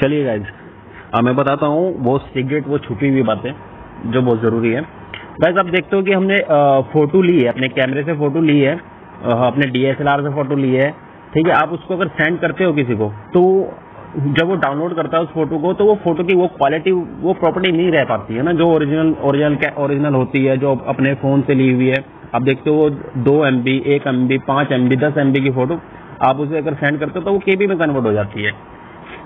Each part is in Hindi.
चलिए गाइज़ मैं बताता हूँ, वो सीक्रेट वो छुपी हुई बातें, जो बहुत ज़रूरी है। गाइज़ आप देखते हो कि हमने फ़ोटो ली है, अपने कैमरे से फ़ोटो ली है अपने डीएसएलआर से फ़ोटो ली है, ठीक है? आप उसको अगर सेंड करते हो किसी को तो जब वो डाउनलोड करता है उस फ़ोटो को तो वो फ़ोटो की वो क्वालिटी वो प्रॉपर्टी नहीं रह पाती, है ना? जो ओरिजिनल ओरिजिनल ओरिजिनल होती है, जो अपने फ़ोन से ली हुई है, आप देखते हो वो दो एम बी एक एम बी पाँच एम बी दस एम बी की फ़ोटो आप उसे अगर सेंड करते हो तो वो केबी में कन्वर्ट हो जाती है।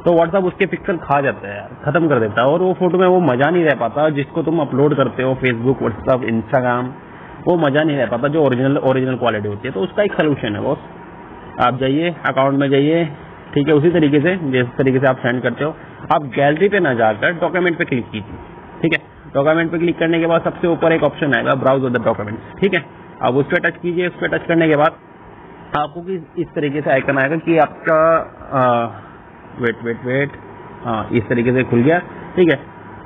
तो व्हाट्सअप उसके पिक्सल खा जाता है खत्म कर देता है। और वो फ़ोटो में वो मज़ा नहीं रह पाता, जिसको तुम अपलोड करते हो फेसबुक व्हाट्सअप इंस्टाग्राम वो मज़ा नहीं रह पाता, जो ओरिजिनल ओरिजिनल क्वालिटी होती है। तो उसका एक सोल्यूशन है बॉस आप जाइए अकाउंट में जाइए, ठीक है, उसी तरीके से, जिस तरीके से आप सेंड करते हो। आप गैलरी पे ना जाकर डॉक्यूमेंट पे क्लिक कीजिए, ठीक है? डॉक्यूमेंट पे क्लिक करने के बाद सबसे ऊपर एक ऑप्शन आएगा ब्राउज द डॉक्यूमेंट ठीक है? आप उस पर टच कीजिए, उस पर टच करने के बाद आपको इस तरीके से आइकन आएगा कि आपका वेट वेट वेट हाँ इस तरीके से खुल गया। ठीक है?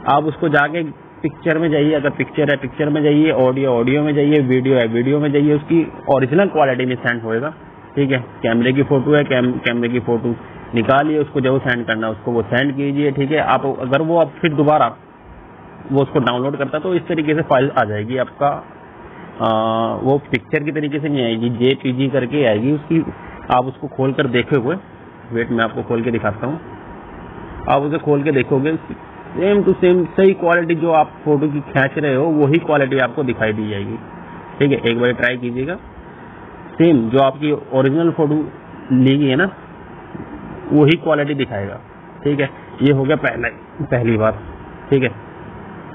आप उसको जाके पिक्चर में जाइए अगर पिक्चर है पिक्चर में जाइए ऑडियो ऑडियो में जाइए वीडियो है वीडियो में जाइए उसकी ओरिजिनल क्वालिटी में सेंड होएगा। ठीक है? कैमरे की फ़ोटो है कैम, कैमरे की फ़ोटो निकालिए उसको जो सेंड करना उसको वो सेंड कीजिए ठीक है? आप अगर वो आप फिर दोबारा वो उसको डाउनलोड करता तो इस तरीके से फ़ाइल आ जाएगी आपका। आ, वो पिक्चर की तरीके से नहीं आएगी जे करके आएगी उसकी। आप उसको खोल कर देखे हुए। वेट मैं आपको खोल के दिखाता हूँ। आप उसे खोल के देखोगे सेम टू सेम सही क्वालिटी जो आप फ़ोटो की खींच रहे हो, वही क्वालिटी आपको दिखाई दी जाएगी। ठीक है, एक बार ट्राई कीजिएगा। सेम जो आपकी ओरिजिनल फ़ोटो ली गई है ना, वही क्वालिटी दिखाएगा। ठीक है, ये हो गया पहला, पहली बार। ठीक है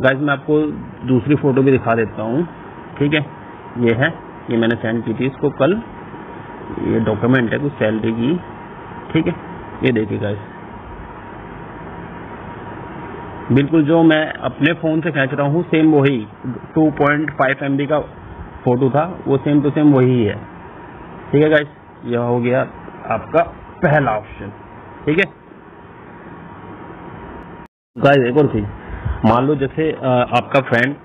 गाइस मैं आपको दूसरी फ़ोटो भी दिखा देता हूँ। ठीक है, ये है, ये मैंने सेंड की थी इसको कल। ये डॉक्यूमेंट है कुछ सैलरी की। ठीक है? ये देखिए गाइस बिल्कुल जो मैं अपने फ़ोन से खींच रहा हूँ सेम वही। 2.5 एमबी का फ़ोटो था, वो सेम टू तो सेम वही है। ठीक है गाइस यह हो गया आपका पहला ऑप्शन ठीक है? गाइस एक और चीज़ मान लो जैसे आपका फ्रेंड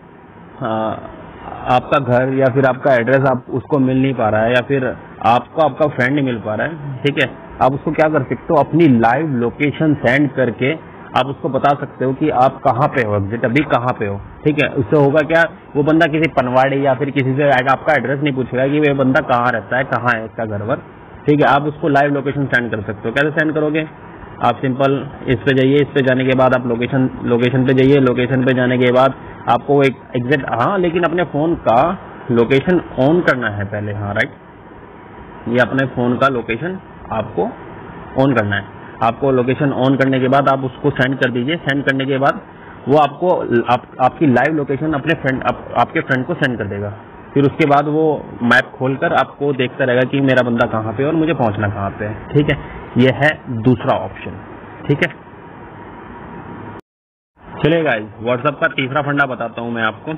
आपका घर या फिर आपका एड्रेस आप उसको मिल नहीं पा रहा है या फिर आपको, आपका फ्रेंड नहीं मिल पा रहा है। ठीक है? आप उसको क्या कर सकते हो? अपनी लाइव लोकेशन सेंड करके आप उसको बता सकते हो कि आप कहाँ पे हो? एग्जिट अभी कहाँ पे हो? ठीक है? उससे होगा क्या? वो बंदा किसी पनवाड़ी या फिर किसी से आपका एड्रेस नहीं पूछेगा कि वह बंदा कहाँ रहता है, कहाँ है इसका घर वर। ठीक है? आप उसको लाइव लोकेशन सेंड कर सकते हो। कैसे सेंड करोगे? आप सिंपल इस पे जाइए, इस पे जाने के बाद आप लोकेशन लोकेशन पे जाइए लोकेशन पे जाने के बाद आपको एक एग्जैक्ट हाँ लेकिन अपने फ़ोन का लोकेशन ऑन करना है पहले हाँ राइट ये अपने फ़ोन का लोकेशन आपको ऑन करना है। आपको लोकेशन ऑन करने के बाद आप उसको सेंड कर दीजिए। सेंड करने के बाद वो आपको आप, आपकी लाइव लोकेशन अपने फ्रेंड आप, आपके फ्रेंड को सेंड कर देगा। फिर उसके बाद वो मैप खोलकर आपको देखता रहेगा कि मेरा बंदा कहाँ पे और मुझे पहुँचना कहाँ पे है। ठीक है? ये है दूसरा ऑप्शन ठीक है? चलिए गाइस व्हाट्सएप का तीसरा फंडा बताता हूँ मैं आपको।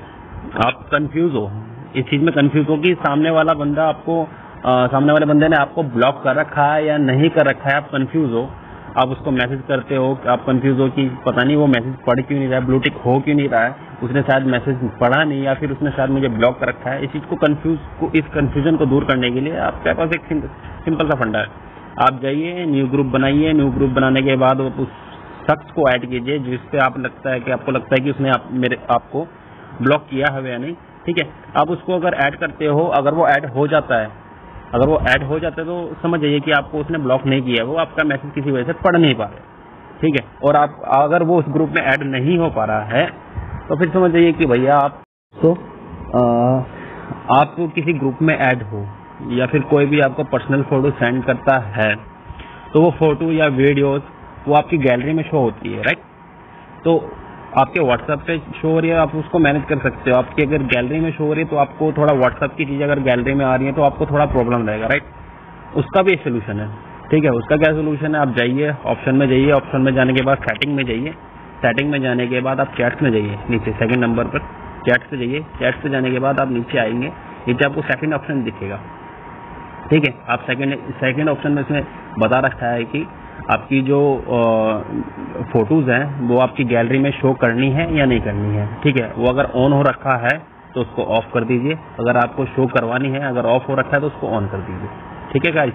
आप कंफ्यूज हो। इस चीज़ में कंफ्यूज हो कि सामने वाला बंदा आपको सामने वाले बंदे ने आपको ब्लॉक कर रखा है या नहीं कर रखा है? आप कंफ्यूज हो। आप उसको मैसेज करते हो आप कंफ्यूज हो कि पता नहीं वो मैसेज पढ़ क्यों नहीं रहा है ब्लूटिक हो क्यों नहीं रहा है? उसने शायद मैसेज पढ़ा नहीं या फिर उसने शायद मुझे ब्लॉक कर रखा है। इस चीज़ को कंफ्यूज को इस कंफ्यूजन को दूर करने के लिए आपके पास एक सिंपल सा फंडा है। आप जाइए न्यू ग्रुप बनाइए। न्यू ग्रुप बनाने के बाद उस शख्स को ऐड कीजिए जिससे आप लगता है कि आपको लगता है कि उसने आप, मेरे आपको ब्लॉक किया है या नहीं। ठीक है? आप उसको अगर ऐड करते हो अगर वो ऐड हो जाता है अगर वो ऐड हो जाता है तो समझ जाइए कि आपको उसने ब्लॉक नहीं किया, वो आपका मैसेज किसी वजह से पढ़ नहीं पा रहे। ठीक है? और आप, अगर वो उस ग्रुप में ऐड नहीं हो पा रहा है तो फिर समझ जाइए कि भैया आप तो आप किसी ग्रुप में ऐड हो, या फिर कोई भी आपको पर्सनल फ़ोटो सेंड करता है तो वो फ़ोटो या वीडियोस वो आपकी गैलरी में शो होती है राइट तो आपके व्हाट्सएप पे शो हो रही है, आप उसको मैनेज कर सकते हो। आपकी अगर गैलरी में शो हो रही है तो आपको थोड़ा व्हाट्सएप की चीज़ अगर गैलरी में आ रही है तो आपको थोड़ा प्रॉब्लम रहेगा राइट उसका भी एक सोल्यूशन है, ठीक है? उसका क्या सोल्यूशन है? आप जाइए ऑप्शन में जाइए ऑप्शन में जाने के बाद सेटिंग में जाइए। सेटिंग में जाने के बाद आप चैट्स में जाइए, नीचे सेकंड नंबर पर। चैट्स से जाइए चैट्स पे जाने के बाद आप नीचे आएँगे, नीचे आपको सेकंड ऑप्शन दिखेगा, ठीक है? आप सेकंड सेकंड ऑप्शन में इसमें बता रखा है कि आपकी जो फ़ोटोज़ हैं, वो आपकी गैलरी में शो करनी है या नहीं करनी है? ठीक है, वो अगर ऑन हो रखा है तो उसको ऑफ़ कर दीजिए। अगर आपको शो करवानी है, अगर ऑफ़ हो रखा है तो उसको ऑन कर दीजिए। ठीक है गाइस